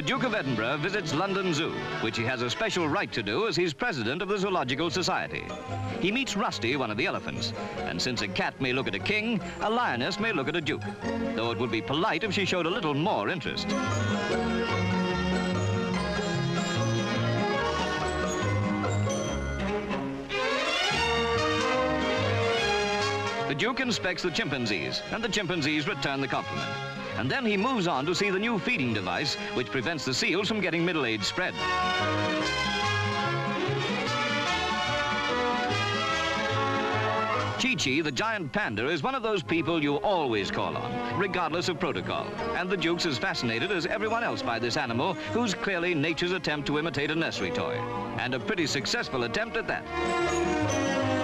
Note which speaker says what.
Speaker 1: The Duke of Edinburgh visits London Zoo, which he has a special right to do as he's president of the Zoological Society. He meets Rusty, one of the elephants, and since a cat may look at a king, a lioness may look at a duke, though it would be polite if she showed a little more interest. The Duke inspects the chimpanzees, and the chimpanzees return the compliment. And then he moves on to see the new feeding device, which prevents the seals from getting middle age spread. Chi-Chi, the giant panda, is one of those people you always call on, regardless of protocol. And the Duke's as fascinated as everyone else by this animal, who's clearly nature's attempt to imitate a nursery toy. And a pretty successful attempt at that.